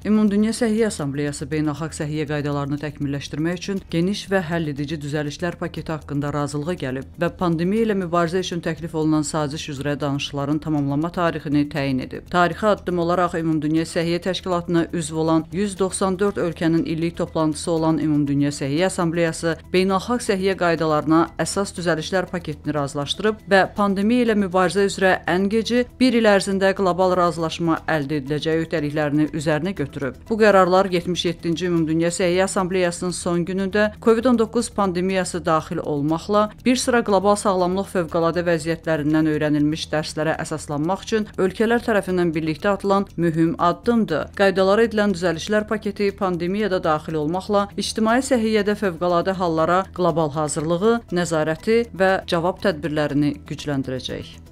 Ümumdünya Səhiyyə Assambleyası beynəlxalq səhiyyə qaydalarını təkmilləşdirmək üçün geniş və həlledici düzəlişlər paketi haqqında razılığa gəlib və pandemiya ilə mübarizə üçün təklif olunan saziş üzrə danışıqların tamamlanma tarixini təyin edib. Tarixi addım olaraq Ümumdünya Səhiyyə Təşkilatına üzv olan 194 ölkənin illik toplantısı olan Ümumdünya Səhiyyə Assambleyası beynəlxalq səhiyyə qaydalarına əsas düzəlişlər paketini razılaşdırıb və pandemiya ilə mübarizə üzrə ən geci 1 il ərzində qlobal razılaşma əldə ediləcəyi öhdəliklərini üzərinə götürüb götürüb. Bu qərarlar 77-ci Ümumdünya Səhiyyə Assambleyasının son günündə COVID-19 pandemiyası daxil olmaqla bir sıra qlobal sağlamlıq fövqəladə vəziyyətlərindən öyrənilmiş dərslərə əsaslanmaq üçün ölkələr tərəfindən birlikdə atılan mühüm addımdır. Qaydalara edilən düzəlişlər paketi pandemiyada daxil olmaqla ictimai səhiyyədə fövqəladə hallara qlobal hazırlığı, nəzarəti və cavab tədbirlərini gücləndirəcək.